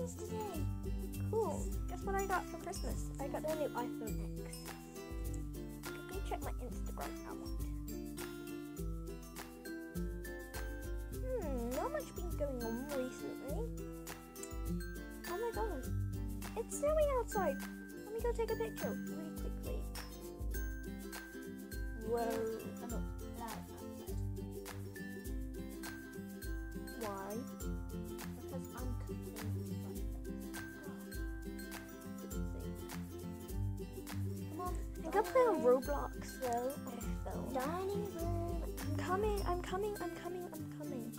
Connors today. Cool. Guess what I got for Christmas? I got a new iPhone X. Let me check my Instagram account. Hmm, not much been going on recently. Oh my god. It's snowing outside. Let me go take a picture really quickly. Whoa. I gotta play on Roblox though. Dining room. I'm coming, I'm coming, I'm coming, I'm coming.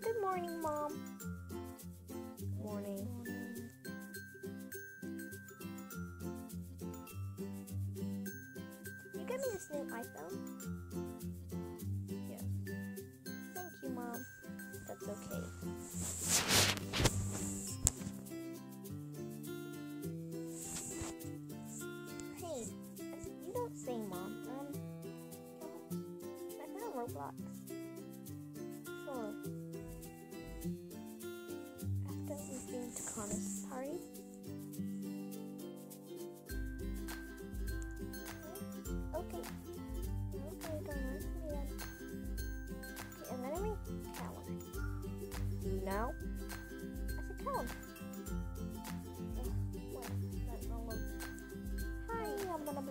Good morning, Mom. Me iPhone?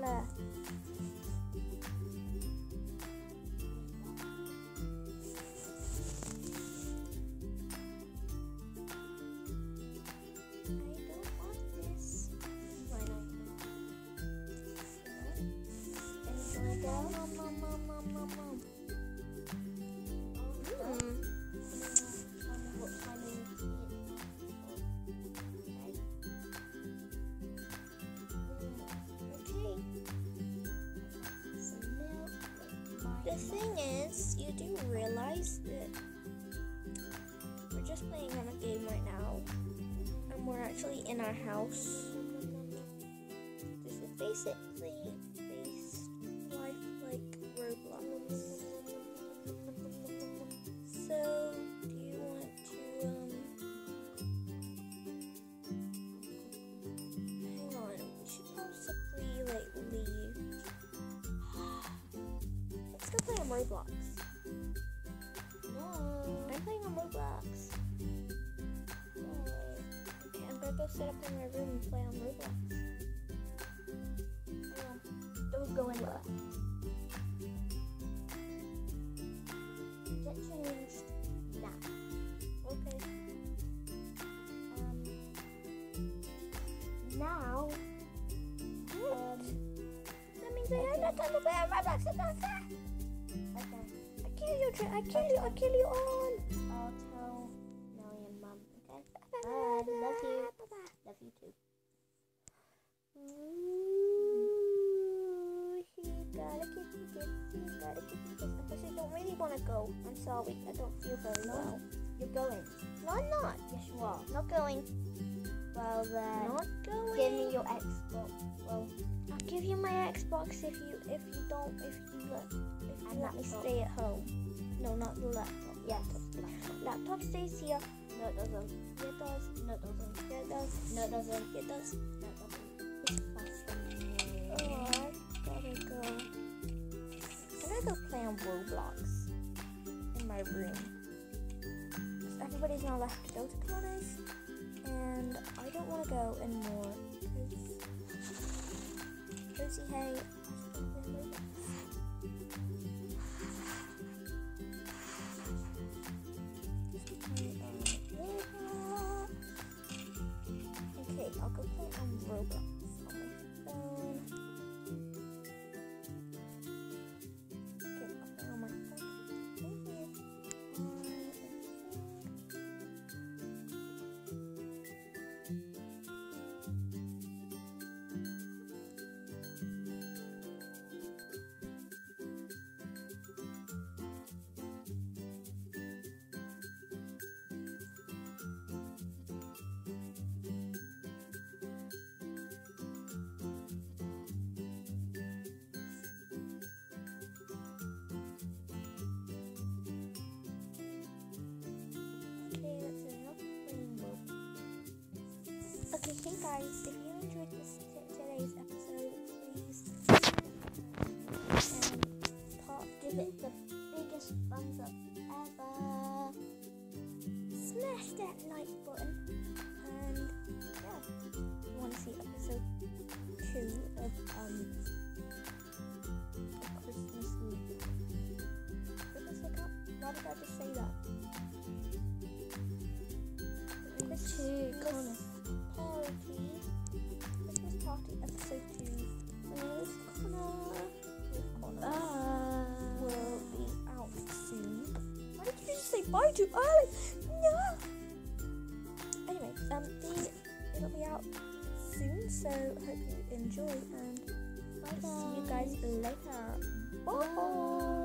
Hi, I'm The thing is, you do realize that we're just playing on a game right now, and we're actually in our house. This is basically Roblox. No. I'm playing on Roblox. Yay. Okay, I'm gonna go sit up in my room and play on Roblox. Don't go anywhere. Get changed now. Okay. Um, now, um, That means I have no time to play on Roblox. It's not fair. Okay, I kill you, Trey. I kill you. I kill you on. I'll tell Nelly and Mum, okay? Bye, love you. Bye-bye. Love you too. Ooh, he got a kitty kiss. He got a kitty kiss. Because I don't really want to go. I'm sorry. I don't feel very well. You're going. No, I'm not. Yes, you are. Not going. Well then, Not going. give me your Xbox. Well, I'll give you my Xbox if you if you don't if you let if you And let me stay at home. No, not the laptop. yes. Laptop stays here. No, it doesn't. It does. No, it doesn't. It does. No, it doesn't. It does. No, it doesn't. Oh, I gotta go. I gotta go play on Roblox in my room. Everybody's now left to go to Connor's, I don't want to go anymore. Cause Josie, hey, I just wanna play on Roblox. Play on Roblox. Okay, I'll go play on Roblox hey guys, if you enjoyed this too early? No. Anyway, um, the it'll be out soon, so hope you enjoy and bye see you guys later. Bye. Bye.